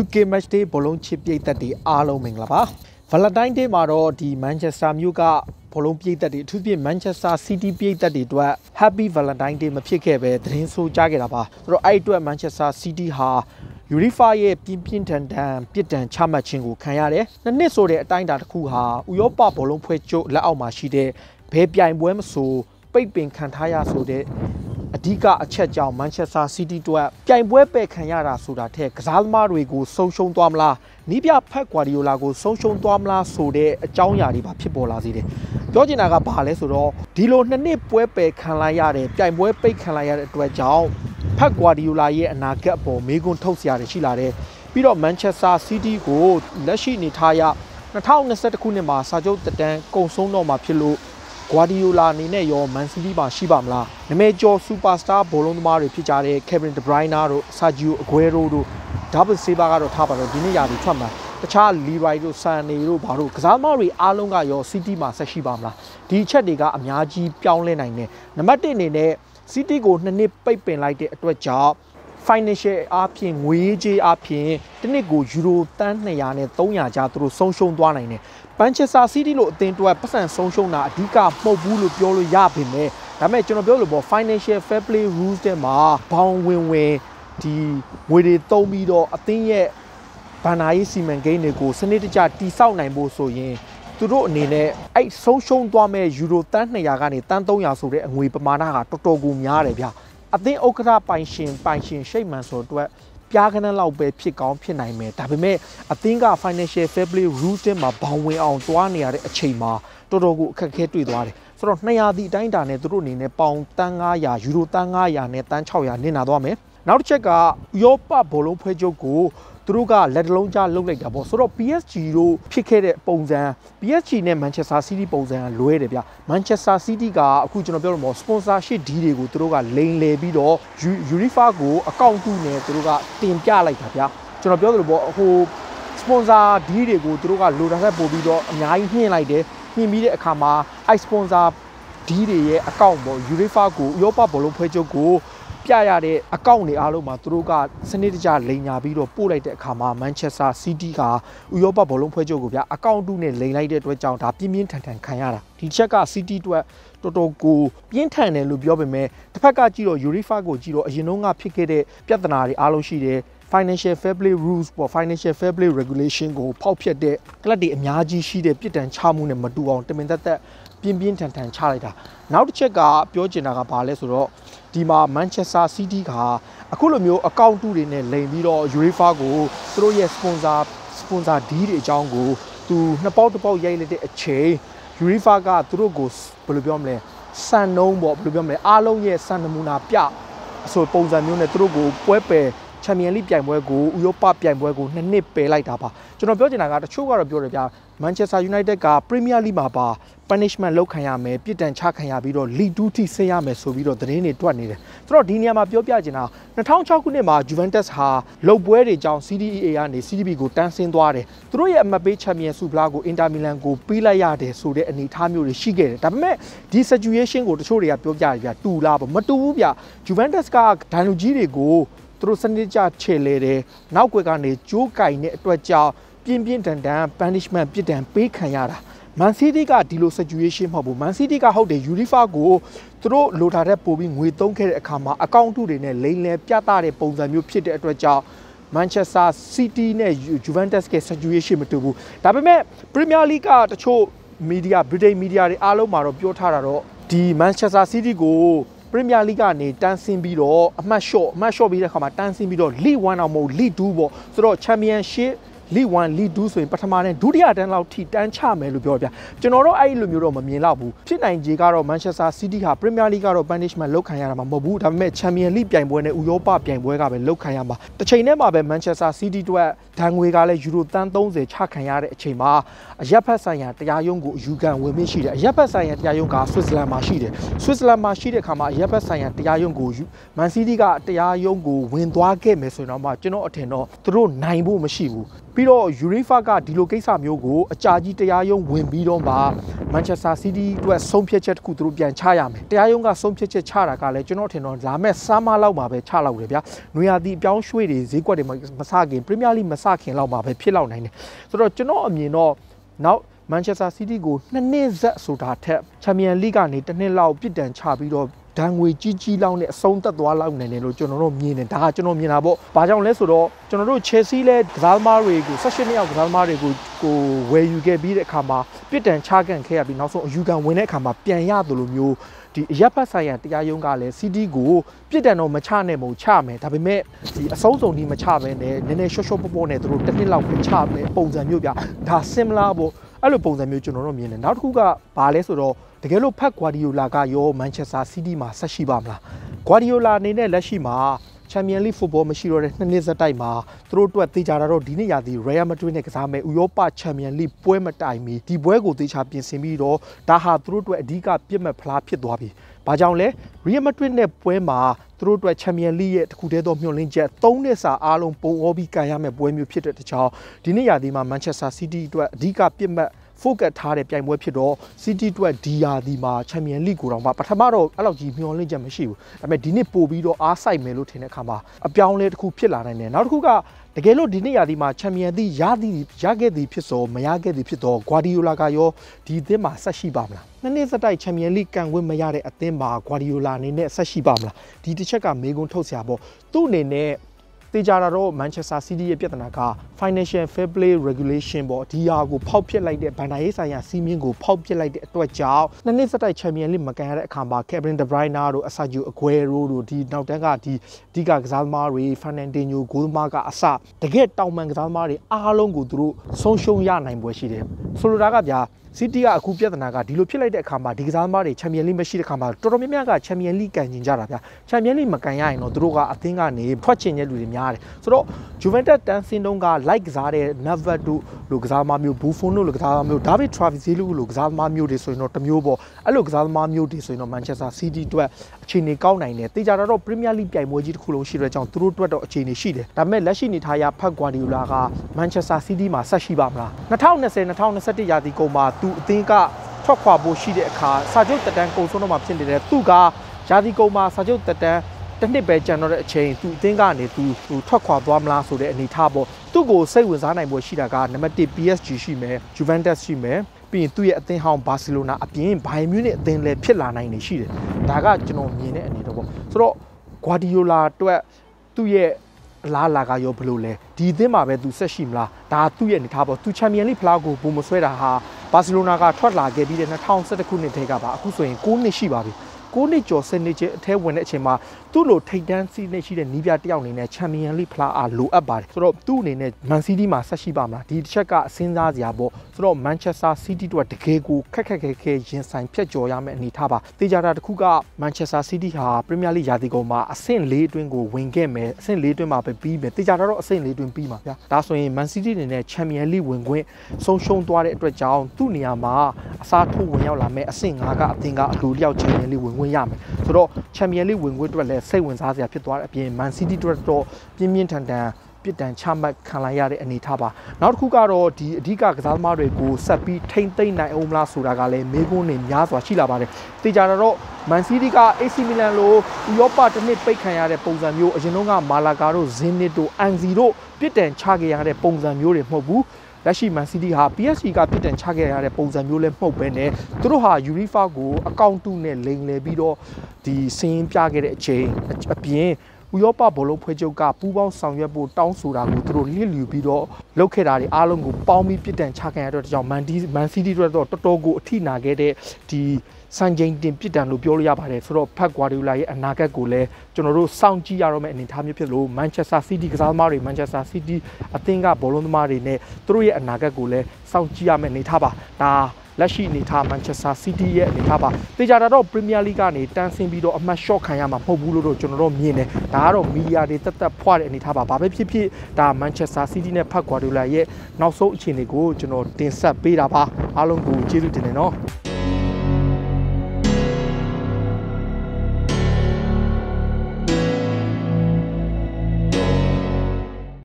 UK Match Day ဘောလုံးချစ်ပြိသက်တွေအားလုံးမင်္ဂလာပါ Valentine Day မှာတော့ဒီ Manchester မြို့ကဘောလုံးပြိသက်တွေအထူးသဖြင့် Manchester City ပြိသက်တွေအတွက် Happy Valentine Day မဖြစ်ခဲ့ပဲသတင်းဆိုးကြားခဲ့တာပါဆိုတော့အဲ့အတွက် Manchester City ဟာ UEFA ရဲ့ပြင်းပြင်းထန်ထန်ပြစ်ဒဏ်ချမှတ်ခြင်းကိုခံရတယ်။နှစ်နှစ်ဆိုတဲ့အတိုင်းအတာတစ်ခုဟာဥရောပဘောလုံးဖွဲ့ချုပ်လက်အောက်မှာရှိတဲ့ဘယ်ပြိုင်ပွဲမဆိုပိတ်ပင်ခံထားရဆိုတဲ့ အဓိကအချက်ကြောင့်မန်ချက်စတာစီးတီးတို့ပြိုင်ပွဲပဲ့ခံရတာဆိုတာထက်ကစားသမားတွေကိုဆုံးရှုံးသွားမလားနီးပြဖက်ကွာဒီယိုလာကိုဆုံးရှုံးသွားမလားဆိုတဲ့အကြောင်းအရာတွေပါဖြစ်ပေါ်လာစေတယ်ပြောချင်တာကဘာလဲဆိုတော့ဒီလိုနှစ်နှစ်ပွဲပယ်ခံလိုက်ရတဲ့ပြိုင်ပွဲပိတ်ခံလိုက်ရတဲ့အတွက်ကြောင့်ဖက်ကွာဒီယိုလာရဲ့အနာဂတ်အပေါ်မေးခွန်းထုတ်စရာတွေရှိလာတယ်ပြီးတော့မန်ချက်စတာစီးတီးကိုလက်ရှိနေထားရ2021ခုနှစ်မှာစာချုပ်တက်တန်းကုန်ဆုံးတော့မှာဖြစ်လို့ ဂွာဒီယိုလာအနေနဲ့ရောမန်စီးတီးပါရှိပါမလားနမဲကျော်စူပါစတာဘောလုံးသမားတွေဖြစ်ကြတဲ့ Kevin De Bruyne တို့ Sergio Aguero တို့ David Silva ကတော့ထားပါတော့ဒီနေ့ရာဒီထွက်မှာတခြား Leroy တို့ Sané တို့ဘာတို့ကစားသမားတွေအားလုံးကရော City မှာဆက်ရှိပါမလားဒီအချက်တွေကအများကြီးပြောင်းလဲနိုင်တယ်နံပါတ်1အနေနဲ့ City ကိုနှစ်နှစ်ပိတ်ပင်လိုက်တဲ့အတွက်ကြောင့် financial အားဖြင့်ငွေကြေးအားဖြင့်တစ်နှစ်ကိုယူရိုတန်း200နဲ့300ကျားသူတို့ဆုံးရှုံးသွားနိုင်တယ်။ Manchester City လို့အသင်းအတွက်ပတ်စံဆုံးရှုံးတာအဓိကမဟုတ်ဘူးလို့ပြောလို့ရပါမယ်။ဒါပေမဲ့ကျွန်တော်ပြောလို့ပေါ့ financial fair play rules တဲ့မှာဘောင်ဝင်ဝင်ဒီငွေတွေသုံးပြီးတော့အသင်းရဲ့ဘဏ္ဍာရေးစီမံကိန်းတွေကိုစနစ်တကျတိစောက်နိုင်ဖို့ဆိုရင်သူတို့အနေနဲ့အဲ့ဆုံးရှုံးသွားမဲ့ယူရိုတန်း200ကနေတန်း300ဆိုတဲ့အငွေပမာဏကတော်တော်ကိုများတယ်ဗျ။ အသင်းဥက္ကဋ္ဌပိုင်ရှင်ပိုင်ရှင်ရှိတ်မှန်ဆိုတော့ပြားကနန်းလောက်ပဲဖြစ်ကောင်းဖြစ်နိုင်မယ်ဒါပေမဲ့အသင်းက financial fair play rules တင်မှာဘောင်ဝင်အောင်သွားနေရတဲ့အချိန်မှာတော်တော်ကိုအခက်အခဲတွေ့သွားတယ်ဆိုတော့200ဒီအတိုင်းတာနဲ့သူတို့အနေနဲ့ပေါင်တန်း900ယူရိုတန်း900နဲ့တန်း600နင်နာသွားမယ်နောက်တစ်ချက်ကဥရောပဘောလုံးဖွဲ့ချုပ်ကို သူတို့ကလက်တလုံးကြားလုတ်လိုက်တာပေါ့ဆိုတော့ PSG တို့ဖြစ်ခဲ့တဲ့ပုံစံ PSG နဲ့ Manchester City ပုံစံကလွဲတယ်ဗျ Manchester City ကအခုကျွန်တော်ပြောလို့ပေါ့ sponsorship deal တွေကိုသူတို့ကလိန်လေပြီးတော့ UEFA ကိုအကောင့်တူနဲ့သူတို့ကတင်ပြလိုက်တာဗျကျွန်တော်ပြောသလိုပေါ့ဟို sponsor deal တွေကိုသူတို့ကလိုတာထက်ပိုပြီးတော့အများကြီးနှင်းလိုက်တယ်နှင်းပြီးတဲ့အခါမှာအဲ့ sponsor deal တွေရဲ့အကောင့်ပေါ့ UEFA ကိုဥရောပဘောလုံးဖွဲ့ချုပ်ကို ပြရတဲ့အကောင့်တွေအားလုံးမှာသူတို့ကစနစ်တကျလိန်ညာပြီးတော့ပို့လိုက်တဲ့အခါမှာ Manchester City ကဥရောပဘောလုံးဖွဲ့ချုပ်ကိုဗျအကောင့်တူနဲ့လိန်လိုက်တဲ့အတွက်ကြောင့်ဒါပြင်းပြင်းထန်ထန်ခံရတာဒီချက်က City အတွက်တော်တော်ကိုပြင်းထန်တယ်လို့ပြောပေမဲ့တစ်ဖက်ကကြည့်တော့ UEFA ကိုကြည့်တော့အရင်တုန်းကဖြစ်ခဲ့တဲ့ပြဿနာတွေအားလုံးရှိတယ် financial fair play rules ပေါ့ financial fair play regulation ကိုဖောက်ဖျက်တဲ့ကလပ်တွေအများကြီးရှိတဲ့ပြစ်ဒဏ်ချမှုနဲ့မတူအောင်တမင်သက်သက်ပြင်းပြင်းထန်ထန်ချလိုက်တာနောက်တစ်ချက်ကပြောချင်တာကဘာလဲဆိုတော့ ဒီမှာ Manchester City ကအခုလိုမျိုးအကောင့်တူတွေနဲ့လိန်ပြီးတော့ UEFA ကိုသူတို့ရဲ့ sponsor sponsor deal တွေအကြောင်းကိုသူနှစ်ပေါက်တစ်ပေါက်ရိုက်လိုက်တဲ့အချိန် UEFA ကသူတို့ကိုဘယ်လိုပြောမလဲစံနှုံးပေါ့ဘယ်လိုပြောမလဲအားလုံးရဲ့စံနမူနာပြအဆိုပုံစံမျိုးနဲ့သူတို့ကိုပွဲပယ်ချန်ပီယံလိပြိုင်ပွဲကိုဥရောပပြိုင်ပွဲကိုနှစ်နှစ်ပယ်လိုက်တာပါ ကျွန်တော်ပြောချင်တာကတချို့ကတော့ပြောတယ်ဗျာ Manchester United က Premier League မှာပါ punishment လောက်ခံရမယ်ပြစ်ဒဏ်ချခံရပြီးတော့ League 2ထိဆင်းရမယ်ဆိုပြီးတော့သတင်းတွေတွက်နေတယ်ဆိုတော့ဒီနေရာမှာပြောပြချင်တာ2006ခုနှစ်မှာ Juventus ဟာလုံပွဲတွေကြောင့် CDEA ကနေ CDB ကိုတန်းဆင်းသွားတယ်သူတို့ရဲ့အမတ်ပေးချန်ပီယံဆုဖလားကို Inter Milan ကိုပေးလိုက်ရတယ်ဆိုတဲ့အနေအထားမျိုးတွေရှိခဲ့တယ်ဒါပေမဲ့ဒီ situation ကိုတချို့တွေကပြောပြကြပြတူလားပေါ့မတူဘူးဗျ Juventus ကဒိုင်လူကြီးတွေကို သူတို့စနစ်ကြချေလေတယ်နောက်ွယ်ကနေကြိုးကင်တဲ့အတွက်ကြောင့်ပြင်းပြင်းထန်ထန် punishment ပြစ်ဒဏ်ပေးခံရတာမန်စီးတီးကဒီလို situation မဟုတ်ဘူးမန်စီးတီးကဟုတ်တယ်ယူရီဖာကိုသူတို့လိုထားတဲ့ပို့ပြီးငွေသုံးခဲ့တဲ့အခါမှာအကောင့်တုတွေနဲ့လိမ်လည်ပြသတဲ့ပုံစံမျိုးဖြစ်တဲ့အတွက်ကြောင့် Manchester City နဲ့ Juventus က situation မတူဘူးဒါပေမဲ့ Premier League ကတချို့ media British media တွေအားလုံးမှာတော့ပြောထားတာတော့ဒီ Manchester City ကို ပရီးမီယာလိကနေတန်းဆင်းပြီးတော့အမှတ်လျှော့အမှတ်လျှော့ပြီးတဲ့ခါမှာတန်းဆင်းပြီးတော့ League 1အောင်မဟုတ် League 2ပေါ့ဆိုတော့ Championship League 1 League 2ဆိုရင်ပထမနဲ့ဒုတိယတန်းလောက်ထိတန်းချမယ်လို့ပြောပြကျွန်တော်တို့အဲ့လိုမျိုးတော့မမြင်တော့ဘူးဖြစ်နိုင်ခြေကတော့ Manchester City ဟာ Premier League ကတော့ punishment လောက်ခံရတာမှမဟုတ်ဘူးဒါပေမဲ့ Champion League ပြိုင်ပွဲနဲ့ဥရောပပြိုင်ပွဲကပဲလောက်ခံရမှာတစ်ချိန်နဲ့မှာပဲ Manchester City တို့ဒဏ်ငွေကလည်းယူရိုတန်း30ချခံရတဲ့အချိန်မှာအရက်ဖက်ဆိုင်ရာတရားရုံးကိုအယူခံဝင်မိရှိတယ်အရက်ဖက်ဆိုင်ရာတရားရုံးကဆွစ်ဇာလန်မှာရှိတယ်ဆွစ်ဇာလန်မှာရှိတဲ့အခါမှာအရက်ဖက်ဆိုင်ရာတရားရုံးကိုမန်စီးတီးကတရားရုံးကိုဝင်သွားခဲ့မယ်ဆိုရင်တော့မှကျွန်တော်အထင်တော့သူတို့နိုင်ဖို့မရှိဘူး ပြီးတော့ UEFA ကဒီလိုကိစ္စမျိုးကိုအကြာကြီးတရားရုံးဝင်ပြီးတော့မှ Manchester City အတွက်ဆုံးဖြတ်ချက်တစ်ခုသူတို့ပြန်ချရမယ်တရားရုံးကဆုံးဖြတ်ချက်ချတာကလည်းကျွန်တော်ထင်တော့လာမဲ့ဆမ်းမလောက်မှာပဲချလောက်တယ်ဗျာနွေရာသီအပြောင်းရွှေ့တွေဈေးကွက်တွေမစခင် Premier League မစခင်လောက်မှာပဲဖြစ်လောက်နိုင်တယ်ဆိုတော့ကျွန်တော်အမြင်တော့နောက် Manchester City ကိုနှစ်နှစ်ဆက်ဆိုတာထက် Champions League ကနေတစ်နှစ်လောက်ပြစ်ဒဏ်ချပြီးတော့ ဒဏ်ငွေကြီးကြီးလောက်နဲ့အဆုံးသက်သွားလောက်နေတယ်လို့ကျွန်တော်တို့မြင်တယ်ဒါကကျွန်တော်မြင်တာပေါ့။ဘာကြောင့်လဲဆိုတော့ကျွန်တော်တို့ Chelsea လဲကစားသမားတွေကို16နှစ်အောက်ကစားသမားတွေကိုကိုဝယ်ယူခဲ့ပြီးတဲ့အခါမှာပြစ်ဒဏ်ချကန်ခဲ့ရပြီးနောက်ဆုံးအယူခံဝင်တဲ့အခါမှာပြန်ရသလိုမျိုးဒီအရက်ဖတ်ဆိုင်ရာတရားရုံးကလည်း CD ကိုပြစ်ဒဏ်တော့မချနဲ့မို့ချမယ်ဒါပေမဲ့ဒီအဆုံးစုံဒီမချဘဲနဲ့နည်းနည်းရှော့ရှော့ပေါ့ပေါ့နဲ့သူတို့တစ်နှစ်လောက်ပဲချမယ်ပုံစံမျိုးပြဒါ similar ပေါ့အဲ့လိုပုံစံမျိုးကျွန်တော်တို့မြင်တယ်နောက်တစ်ခုကဘာလဲဆိုတော့ တကယ်လို့ဖက်ဂွာဒီယိုလာကရောမန်ချက်စတာစီးတီးမှာဆက်ရှိပါမလားဂွာဒီယိုလာအနေနဲ့လက်ရှိမှာချန်ပီယံလိဖုတ်ဘောမရှိတော့တဲ့နှစ်နှစ်ဆက်တိုက်မှာသူတို့အတွက်သေချာတာတော့ဒီနေ့ရာသီ Real Madrid နဲ့ကစားမယ်ဥရောပချန်ပီယံလိပွဲမတိုင်မီဒီပွဲကိုသေချာပြင်ဆင်ပြီးတော့ဒါဟာသူတို့အတွက်အဓိကပြစ်မှတ်ဖလားဖြစ်သွားပြီ။ဘာကြောင့်လဲ Real Madrid နဲ့ပွဲမှာသူတို့အတွက်ချန်ပီယံလိရဲ့တခုတည်းသောမျှော်လင့်ချက်၃နှစ်စာအားလုံးပုံဩပြီးကန်ရမယ့်ပွဲမျိုးဖြစ်တဲ့တခြားဒီနေ့ရာသီမှာ Manchester City အတွက်အဓိကပြစ်မှတ် focus ထားတဲ့ပြိုင်ပွဲဖြစ်တော့ City အတွက်ဒီယာဒီမှာ Champion League ကိုတော့မှပထမတော့အဲ့လောက်ကြီးမျှော်လင့်ချက်မရှိဘူးဒါပေမဲ့ဒီနှစ်ပို့ပြီးတော့အားစိုက်မယ်လို့ထင်တဲ့အခါမှာအပြောင်းလဲတစ်ခုဖြစ်လာနိုင်တယ်နောက်တစ်ခုကတကယ်လို့ဒီနေ့ရာသီမှာချန်ပီယံသည့်ရသည်ရခဲ့သည်ဖြစ်စောမရခဲ့သည်ဖြစ်တော့ဂွာဒီယိုလာကရောဒီအသင်းမှာဆက်ရှိပါမလားနှစ်နှစ်စတိုက်ချန်ပီယံလိကန်ခွင့်မရတဲ့အသင်းမှာဂွာဒီယိုလာအနေနဲ့ဆက်ရှိပါမလားဒီတစ်ချက်ကမေးခွန်းထုတ်စရာပေါ့သူ့အနေနဲ့ တေချာတာတော့ Manchester City ရဲ့ပြဿနာက Financial Fair Play Regulation ပေါ့ဒီဟာကိုဖောက်ပြစ်လိုက်တဲ့ဘန်နာရေးဆိုင်ရာစီးမင်းကိုဖောက်ပြစ်လိုက်တဲ့အတွက်ကြောင့်နှစ်နှစ်စတိုက် Champion League မကန်ရတဲ့အခါမှာ Kevin De Bruyne တို့အဆာဂျူအကွဲရိုးတို့ဒီနောက်တန်းကဒီဒီကကစားသမားတွေ Fernandinho ဂိုးသမားကအစတကယ်တောင်ပန်ကစားသမားတွေအားလုံးကိုသူတို့ဆုံးရှုံးရနိုင်ပွဲရှိတယ်ဆိုလိုတာကဗျာ စီးတီးကအခုပြဿနာကဒီလိုဖြစ်လိုက်တဲ့အခါမှာဒီကစားသမားတွေချန်ပီယံလိမရှိတဲ့အခါမှာတော်တော်များများကချန်ပီယံလိကန်ကျင်ကြတာဗျာချန်ပီယံလိမကန်ရရင်တော့သူတို့ကအသင်းကနေထွက်ချင်တဲ့လူတွေများတယ်ဆိုတော့ Juventus တန်းစင်းတုံးက like ကစားတဲ့ Never တို့လိုကစားသမားမျိုး Buffon တို့လိုကစားသမားမျိုး David Travisli လိုကစားသမားမျိုးတွေဆိုရင်တော့တမျိုးပေါ့အဲ့လိုကစားသမားမျိုးတွေဆိုရင်တော့ Manchester City အတွက်အခြေအနေကောင်းနိုင်တယ်တေချာတော့ Premier League ပြိုင်ပွဲကြီးတစ်ခုလုံးရှိတဲ့ကြောင့်သူတို့အတွက်တော့အခြေအနေရှိတယ်ဒါပေမဲ့လက်ရှိနေထားရဖတ် Guardiola က Manchester City မှာဆက်ရှိပါမလား2020 2021ရာသီကုန်မှာသူအသင်းကထွက်ခွာဖို့ရှိတဲ့အခါစာချုပ်တက်တန်းကုန်ဆုံးတော့မှဖြစ်နေတဲ့သူကရာသီကုန်မှာစာချုပ်တက်တန်းတစ်နှစ်ပဲကြံတော့တဲ့အချိန်သူအသင်းကနေသူသူထွက်ခွာသွားမလားဆိုတဲ့အနေထားပေါ့သူ့ကိုစိတ်ဝင်စားနိုင်ဖို့ရှိတာကနံပါတ်1 PSG ရှိမယ် Juventus ရှိမယ်ပြီးရင်သူ့ရဲ့အသင်းဟောင်းဘာစီလိုနာအပြင်ဘိုင်မြူးနစ်အသင်းလည်းဖြစ်လာနိုင်နေရှိတယ်ဒါကကျွန်တော်မြင်တဲ့အနေတော့ပေါ့ဆိုတော့ဂွာဒီယိုလာအတွက်သူ့ရဲ့လားလာကရောဘလို့လဲဒီအသင်းမှာပဲသူဆက်ရှိမလားဒါသူ့ရဲ့အနေထားပေါ့သူချန်ပီယံလိဖလားကိုဘုံမဆွဲတာဟာ ဘာစီလိုနာကထွက်လာခဲ့ပြီးတဲ့2011ခုနှစ်ထဲကပါအခုဆိုရင်9နှစ်ရှိပါပြီ 9နှစ်ကျော်10နှစ်ကျအထဲဝင်တဲ့အချိန်မှာသူ့လိုထိတ်တန်းစီးနေရှိတဲ့နီးပြတယောက်အနေနဲ့ချန်ပီယံလိဖလားအားလိုအပ်ပါတယ်ဆိုတော့သူ့အနေနဲ့မန်စီးတီးမှာဆက်ရှိပါမလားဒီတစ်ချက်ကအစင်းစားစရာပေါ့ဆိုတော့မန်ချက်စတာစီးတီးတို့ကတကယ်ကိုခက်ခက်ခဲခဲရင်ဆိုင်ဖြတ်ကျော်ရမယ့်အနေထားပါတေချာတာတစ်ခုကမန်ချက်စတာစီးတီးဟာပရီးမီးယားလိရာသီကုန်မှာအဆင့်၄အတွင်းကိုဝင်ခဲ့မယ်အဆင့်၄အတွင်းမှာပဲပြီးမယ်တေချာတာတော့အဆင့်၄အတွင်းပြီးမှာဗျာဒါဆိုရင်မန်စီးတီးအနေနဲ့ချန်ပီယံလိဝင်ခွင့်ဆုံးရှုံးသွားတဲ့အတွက်ကြောင့်သူ့နေရာမှာအစားထိုးဝင်ရောက်လာမယ်အဆင့်၅ကအသင်းကအလူလျောက်ချန်ပီယံလိဝင်ခွင့်ရမယ်ဆိုတော့ချန်ပီယံလိဝင်ခွင့်အတွက်လည်းစိတ်ဝင်စားစရာဖြစ်သွားတဲ့အပြင်မန်စီးတီးအတွက်တော့ပြင်းပြင်းထန်ထန်ပြစ်ဒဏ်ချမှတ်ခံလိုက်ရတဲ့အနေထားပါနောက်တစ်ခုကတော့ဒီအဓိကကစားသမားတွေကိုဆက်ပြီးထိမ့်သိမ့်နိုင်အောင်မလားဆိုတာကလည်းမေးခွန်းနေများစွာရှိလာပါတယ်တေချာတော့မန်စီးတီးက AC မီလန်လိုဥရောပတစ်နှစ်ပိတ်ခံရတဲ့ပုံစံမျိုးအရင်တုန်းကမာလာကာတို့ဇင်းနစ်တို့အန်စီတို့ပြစ်ဒဏ်ချခဲ့ရတဲ့ပုံစံမျိုးတွေမဟုတ်ဘူး လက်ရှိ Man City ဟာ PSG ကပြစ်ဒဏ်ချခဲ့ရတဲ့ပုံစံမျိုးလည်းမဟုတ်ဘဲနဲ့သူတို့ဟာ UEFA ကိုအကောင့်တုနဲ့လိမ်လည်ပြီးတော့ဒီစင်းပြခဲ့တဲ့အချိန်အပြင်ဥရောပဘောလုံးဖွဲ့ချုပ်ကပူးပေါင်းဆောင်ရွက်ဖို့တောင်းဆိုတာကိုသူတို့လစ်လျူပြီးတော့လုပ်ခဲ့တာတွေအားလုံးကိုပေါင်းပြီးပြစ်ဒဏ်ချခံရတော့ကြောင့်မန်ဒီမန်စီးတီးတို့တော့တော်တော်ကိုအထိနာခဲ့တဲ့ဒီ စံချိန်တင်ပြစ်ဒဏ်လို့ပြောလို့ရပါတယ်ဆိုတော့ဖက်ဂွာဒီယိုလာရဲ့အနာဂတ်ကိုလည်းကျွန်တော်တို့စောင့်ကြည့်ရတော့မယ့်အနေအထားမျိုးဖြစ်လို့မန်ချက်စတာစီးတီးကစားသမားတွေမန်ချက်စတာစီးတီးအသင်းကဘောလုံးသမားတွေနဲ့သူတို့ရဲ့အနာဂတ်ကိုလည်းစောင့်ကြည့်ရမယ့်အနေအထားပါဒါလက်ရှိအနေထားမန်ချက်စတာစီးတီးရဲ့အနေထားပါတေချာတာတော့ပရီးမီးယားလိကနေတန်းဆင်းပြီးတော့အမှတ်ရှော့ခံရမှာမဟုတ်ဘူးလို့တော့ကျွန်တော်တို့မြင်တယ်ဒါကတော့မီဒီယာတွေတက်တက်ဖွာတဲ့အနေထားပါဘာပဲဖြစ်ဖြစ်ဒါမန်ချက်စတာစီးတီးနဲ့ဖတ်ဂွာဒီယိုလာရဲ့နောက်ဆုံးအခြေအနေကိုကျွန်တော်တင်ဆက်ပေးတာပါအားလုံးကိုကျေးဇူးတင်တယ်နော်